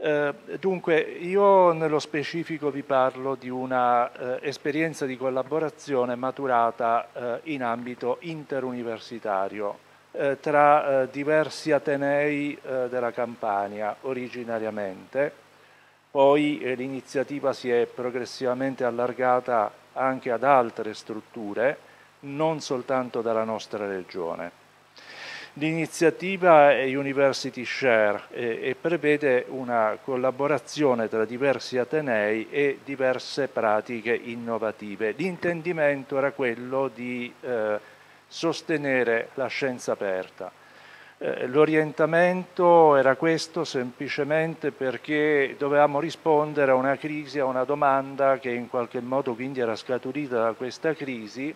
Eh, dunque, io nello specifico vi parlo di una eh, esperienza di collaborazione maturata eh, in ambito interuniversitario eh, tra eh, diversi atenei della Campania originariamente, poi l'iniziativa si è progressivamente allargata anche ad altre strutture, non soltanto dalla nostra regione. L'iniziativa è University Share e, e, prevede una collaborazione tra diversi atenei e diverse pratiche innovative. L'intendimento era quello di eh, sostenere la scienza aperta. Eh, l'orientamento era questo semplicemente perché dovevamo rispondere a una crisi, a una domanda che in qualche modo quindi era scaturita da questa crisi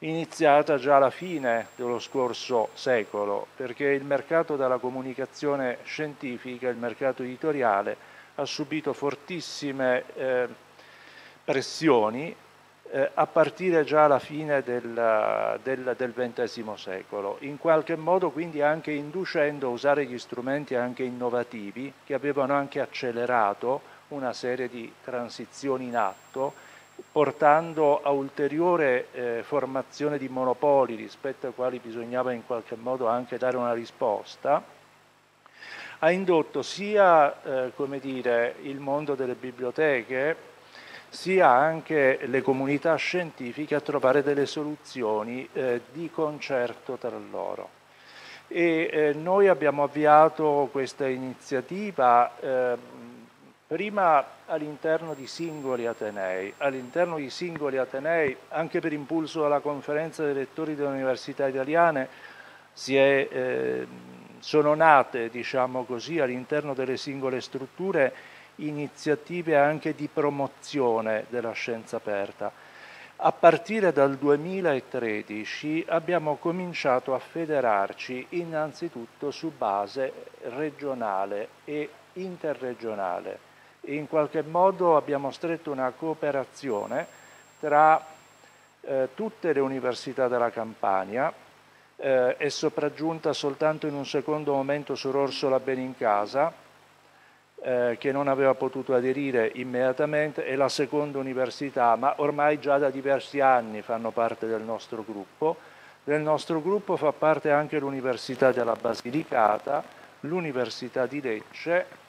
iniziata già alla fine dello scorso secolo, perché il mercato della comunicazione scientifica, il mercato editoriale, ha subito fortissime eh, pressioni eh, a partire già alla fine del, del, del, XX secolo, in qualche modo quindi anche inducendo a usare gli strumenti anche innovativi che avevano anche accelerato una serie di transizioni in atto portando a ulteriore eh, formazione di monopoli rispetto ai quali bisognava in qualche modo anche dare una risposta, ha indotto sia eh, dire, il mondo delle biblioteche sia anche le comunità scientifiche a trovare delle soluzioni eh, di concerto tra loro. E eh, noi abbiamo avviato questa iniziativa ehm, prima all'interno di singoli Atenei, all'interno di singoli Atenei, anche per impulso della conferenza dei rettori delle università italiane, è, eh, sono nate, diciamo così, all'interno delle singole strutture iniziative anche di promozione della scienza aperta. A partire dal 2013 abbiamo cominciato a federarci innanzitutto su base regionale e interregionale in qualche modo abbiamo stretto una cooperazione tra eh, tutte le università della Campania, eh, è sopraggiunta soltanto in un secondo momento su Orsola Benincasa, eh, che non aveva potuto aderire immediatamente, e la seconda università, ma ormai già da diversi anni fanno parte del nostro gruppo. Del nostro gruppo fa parte anche l'Università della Basilicata, l'Università di Lecce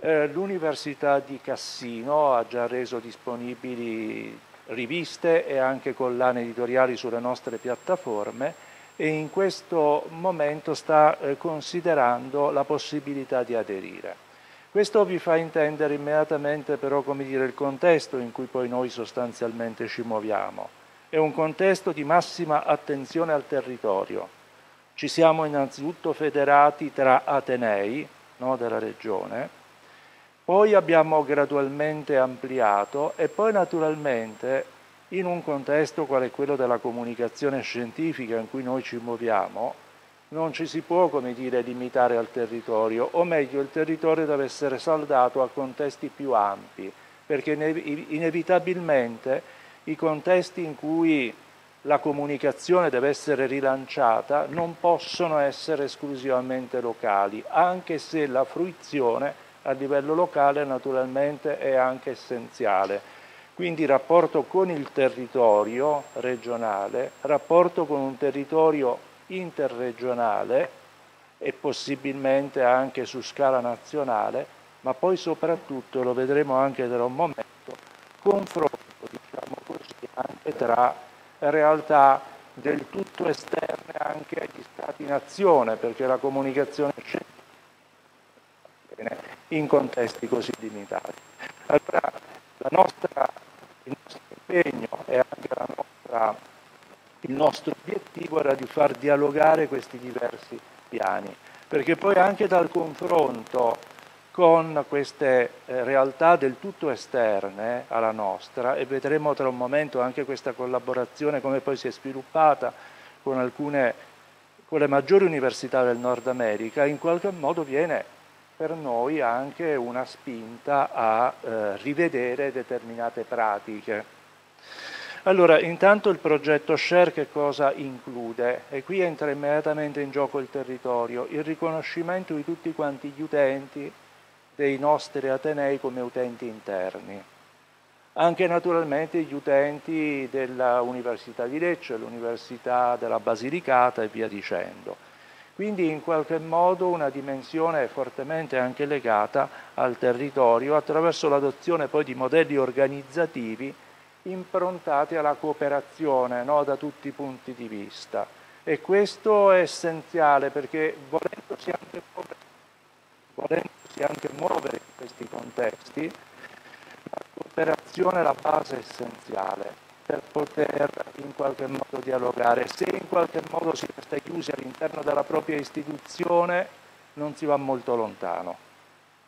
L'Università di Cassino ha già reso disponibili riviste e anche collane editoriali sulle nostre piattaforme e in questo momento sta eh, considerando la possibilità di aderire. Questo vi fa intendere immediatamente però come dire, il contesto in cui poi noi sostanzialmente ci muoviamo. È un contesto di massima attenzione al territorio. Ci siamo innanzitutto federati tra Atenei no, della regione, poi abbiamo gradualmente ampliato e poi naturalmente in un contesto quale quello della comunicazione scientifica in cui noi ci muoviamo, non ci si può, come dire, limitare al territorio, o meglio il territorio deve essere saldato a contesti più ampi, perché inevitabilmente i contesti in cui la comunicazione deve essere rilanciata non possono essere esclusivamente locali, anche se la fruizione a livello locale naturalmente è anche essenziale. Quindi rapporto con il territorio regionale, rapporto con un territorio interregionale e possibilmente anche su scala nazionale, ma poi soprattutto, lo vedremo anche tra un momento, confronto diciamo così, anche tra realtà del tutto esterne anche agli stati-nazione, perché la comunicazione scientifica in contesti così limitati. Allora nostra, il nostro impegno e anche nostra, il nostro obiettivo era di far dialogare questi diversi piani, perché poi anche dal confronto con queste eh, realtà del tutto esterne alla nostra, e vedremo tra un momento anche questa collaborazione come poi si è sviluppata con alcune con le maggiori università del Nord America, in qualche modo viene per noi anche una spinta a eh, rivedere determinate pratiche. Allora, intanto il progetto Share che cosa include? E qui entra immediatamente in gioco il territorio, il riconoscimento di tutti quanti gli utenti dei nostri Atenei come utenti interni. Anche naturalmente gli utenti dell'Università di Lecce, l'Università della Basilicata e via dicendo. Quindi in qualche modo una dimensione fortemente anche legata al territorio attraverso l'adozione poi di modelli organizzativi improntati alla cooperazione no? da tutti i punti di vista. E questo è essenziale perché volendosi anche muovere, volendosi anche muovere in questi contesti, la cooperazione è la base essenziale per poter in qualche modo dialogare. Se in qualche modo si resta chiusi all'interno della propria istituzione non si va molto lontano,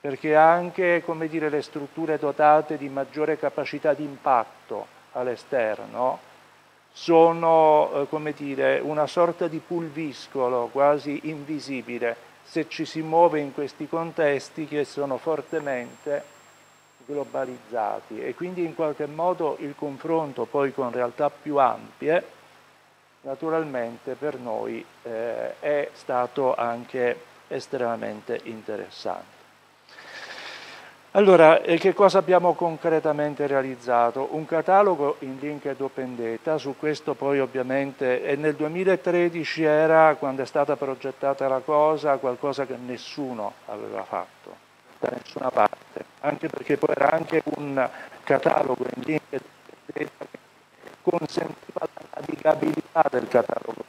perché anche dire, le strutture dotate di maggiore capacità di impatto all'esterno sono eh, dire, una sorta di pulviscolo quasi invisibile se ci si muove in questi contesti che sono fortemente globalizzati e quindi in qualche modo il confronto poi con realtà più ampie naturalmente per noi eh, è stato anche estremamente interessante. Allora, che cosa abbiamo concretamente realizzato? Un catalogo in link ed open data, su questo poi ovviamente e nel 2013 era, quando è stata progettata la cosa, qualcosa che nessuno aveva fatto, da nessuna parte, anche perché poi era anche un catalogo in open data che consentiva la navigabilità del catalogo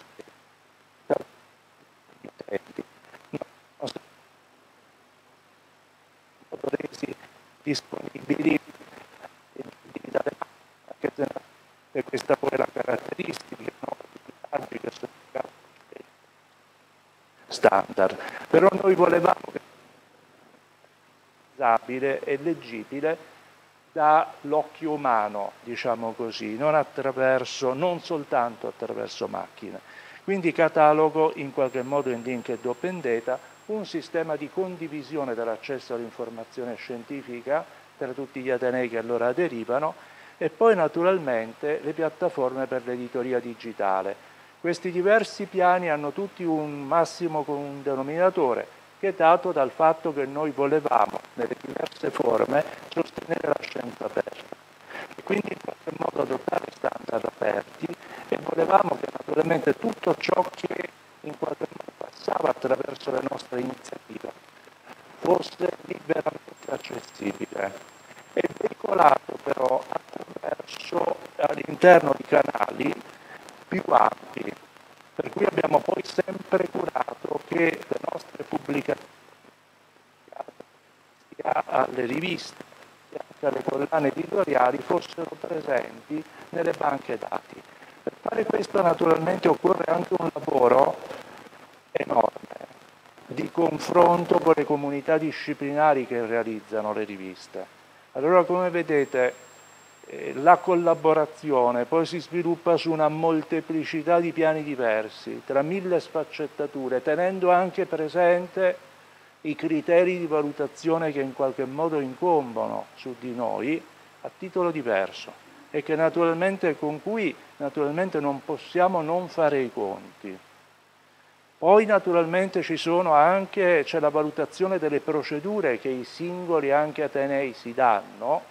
resi disponibili e questa poi è la caratteristica no? sono standard però noi volevamo che fosse e leggibile dall'occhio umano, diciamo così, non, attraverso, non soltanto attraverso macchine. Quindi catalogo in qualche modo in link ed open data un sistema di condivisione dell'accesso all'informazione scientifica tra tutti gli atenei che allora aderivano e poi naturalmente le piattaforme per l'editoria digitale. Questi diversi piani hanno tutti un massimo un denominatore che è dato dal fatto che noi volevamo nelle diverse forme sostenere la scienza aperta. E quindi in qualche modo adottare standard aperti e volevamo che naturalmente tutto ciò che in qualche modo passava attraverso le nostre iniziative fosse liberamente accessibile. E veicolato però attraverso all'interno di canali più ampi, per cui abbiamo poi sempre curato che le nostre pubblicazioni sia alle riviste alle collane editoriali fossero presenti nelle banche dati. Per fare questo naturalmente occorre anche un lavoro enorme di confronto con le comunità disciplinari che realizzano le riviste. Allora come vedete eh, la collaborazione poi si sviluppa su una molteplicità di piani diversi, tra mille sfaccettature, tenendo anche presente i criteri di valutazione che in qualche modo incombono su di noi a titolo diverso e che naturalmente, con cui naturalmente non possiamo non fare i conti. Poi naturalmente ci sono anche, c'è la valutazione delle procedure che i singoli anche Atenei si danno.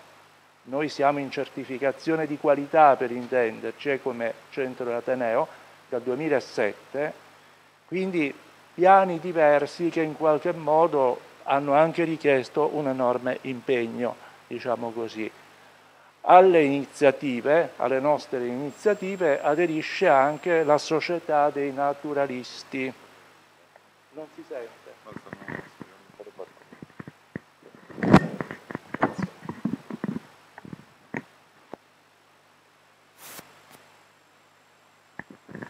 Noi siamo in certificazione di qualità per intenderci come centro Ateneo dal 2007, quindi piani diversi che in qualche modo hanno anche richiesto un enorme impegno, diciamo così. Alle iniziative, alle nostre iniziative, aderisce anche la società dei naturalisti. Non si sente.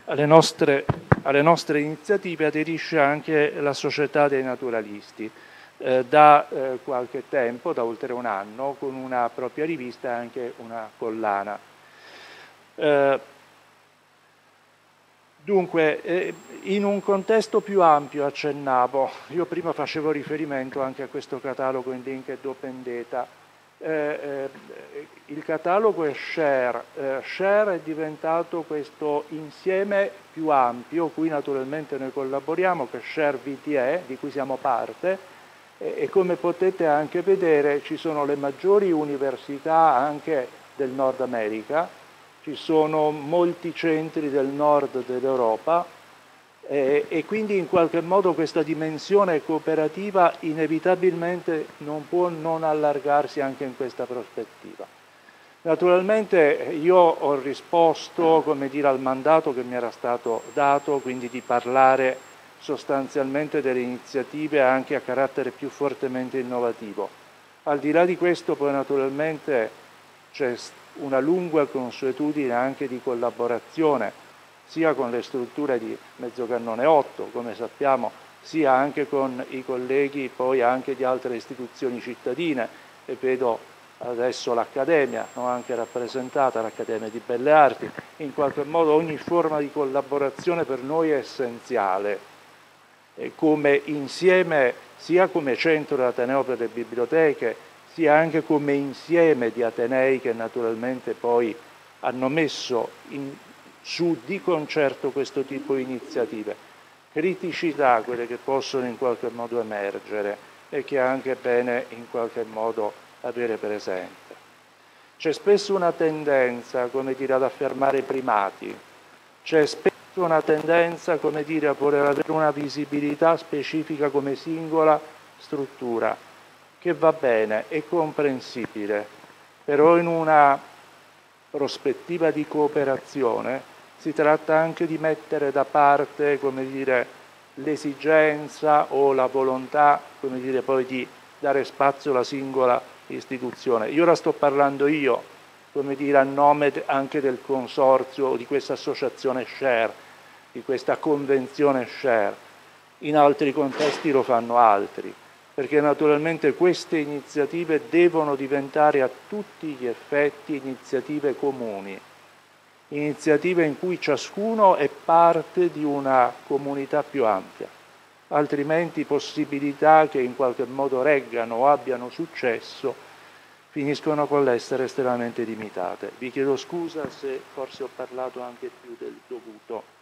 Alle nostre, alle nostre, iniziative aderisce anche la Società dei Naturalisti eh, da eh, qualche tempo, da oltre un anno, con una propria rivista e anche una collana. Eh, dunque, in un contesto più ampio accennavo, io prima facevo riferimento anche a questo catalogo in link open data, eh, eh, il catalogo è Share, Share è diventato questo insieme più ampio, cui naturalmente noi collaboriamo, che è Share VTE, di cui siamo parte, e, e come potete anche vedere ci sono le maggiori università anche del Nord America, ci sono molti centri del nord dell'Europa eh, e quindi in qualche modo questa dimensione cooperativa inevitabilmente non può non allargarsi anche in questa prospettiva. Naturalmente io ho risposto dire, al mandato che mi era stato dato, quindi di parlare sostanzialmente delle iniziative anche a carattere più fortemente innovativo. Al di là di questo poi naturalmente c'è una lunga consuetudine anche di collaborazione sia con le strutture di Mezzocannone 8, come sappiamo, sia anche con i colleghi poi anche di altre istituzioni cittadine e vedo adesso l'Accademia, no? anche rappresentata l'Accademia di Belle Arti, in qualche modo ogni forma di collaborazione per noi è essenziale come insieme sia come centro dell'Ateneo per le biblioteche, sia anche come insieme di Atenei che naturalmente poi hanno messo in, su di concerto questo tipo di iniziative. Criticità, quelle che possono in qualche modo emergere e che è anche bene in qualche modo avere presente. C'è spesso una tendenza, come dire, ad affermare primati, c'è spesso una tendenza come dire, a voler avere una visibilità specifica come singola struttura, che va bene, è comprensibile, però in una prospettiva di cooperazione si tratta anche di mettere da parte l'esigenza o la volontà dire, poi di dare spazio alla singola istituzione. Io ora sto parlando io, dire, a nome anche del consorzio di questa associazione Share, di questa convenzione Share. In altri contesti lo fanno altri, perché naturalmente queste iniziative devono diventare a tutti gli effetti iniziative comuni, iniziative in cui ciascuno è parte di una comunità più ampia, altrimenti possibilità che in qualche modo reggano o abbiano successo finiscono con l'essere estremamente limitate. Vi chiedo scusa se forse ho parlato anche più del dovuto.